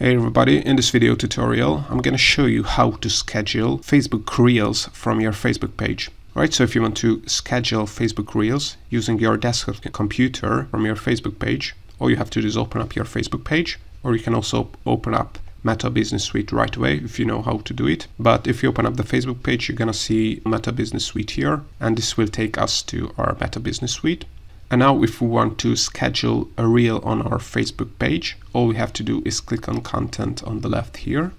Hey everybody, in this video tutorial I'm to show you how to schedule Facebook Reels from your Facebook page. Right, so if you want to schedule Facebook Reels using your desktop computer from your Facebook page, all you have to do is open up your Facebook page, or you can also open up Meta Business Suite right away if you know how to do it. But if you open up the Facebook page, you're to see Meta Business Suite here, and this will take us to our Meta Business Suite. And now if we want to schedule a reel on our Facebook page, all we have to do is click on content on the left here.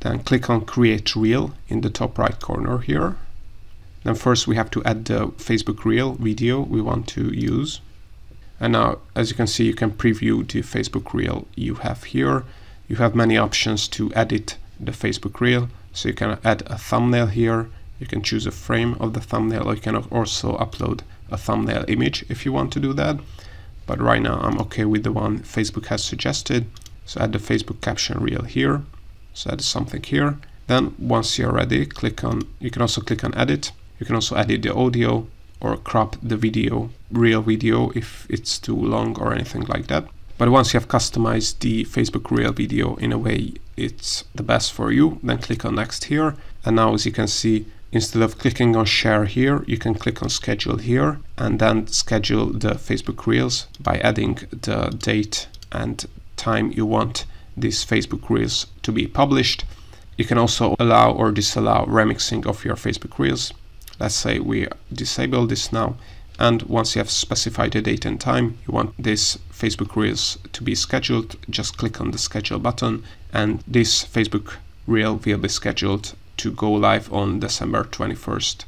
Then click on create reel in the top right corner here. Then first we have to add the Facebook reel video we want to use. And now as you can see you can preview the Facebook reel you have here. You have many options to edit the Facebook reel. So you can add a thumbnail here. You can choose a frame of the thumbnail or you can also upload a thumbnail image if you want to do that. But right now I'm okay with the one Facebook has suggested. So add the Facebook caption reel here. So add something here. Then once you're ready, click on, you can also click on edit. You can also edit the audio or crop the video, reel video if it's too long or anything like that. But once you have customized the Facebook Reel video in a way it's the best for you, then click on next here. And now as you can see, Instead of clicking on share here, you can click on schedule here and then schedule the Facebook Reels by adding the date and time you want these Facebook Reels to be published. You can also allow or disallow remixing of your Facebook Reels. Let's say we disable this now and once you have specified the date and time you want this Facebook Reels to be scheduled, just click on the schedule button and this Facebook Reel will be scheduled to go live on December 21st.